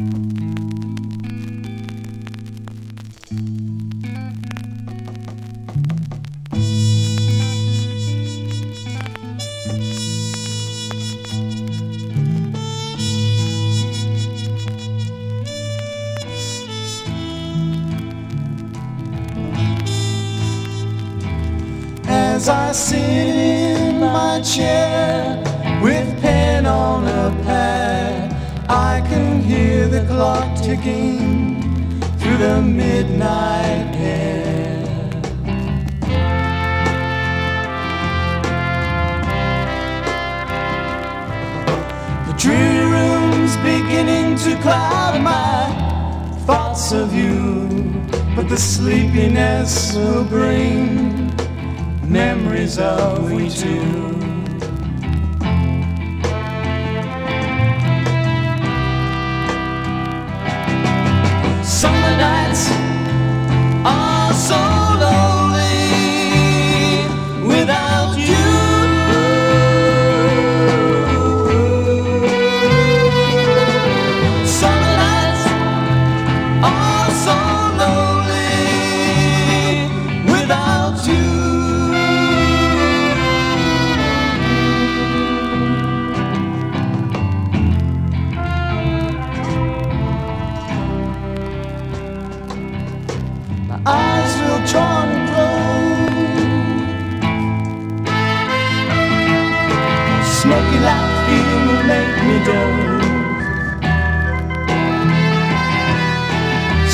As I sit in my chair clock ticking through the midnight air. The dreary room's beginning to cloud my thoughts of you, but the sleepiness will bring memories of we two. Summer nights eyes will drawn and close. Smoky light feeling will make me doze.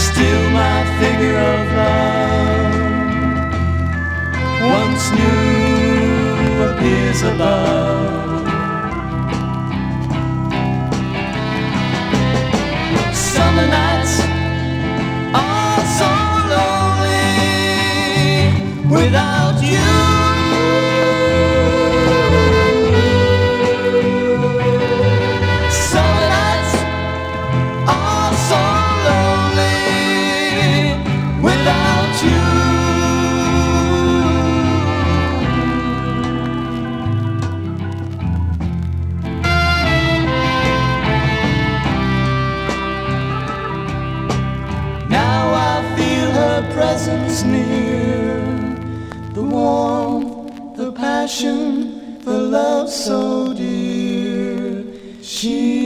Still my figure of love Once new appears above presence near. The warmth, the passion, the love so dear. She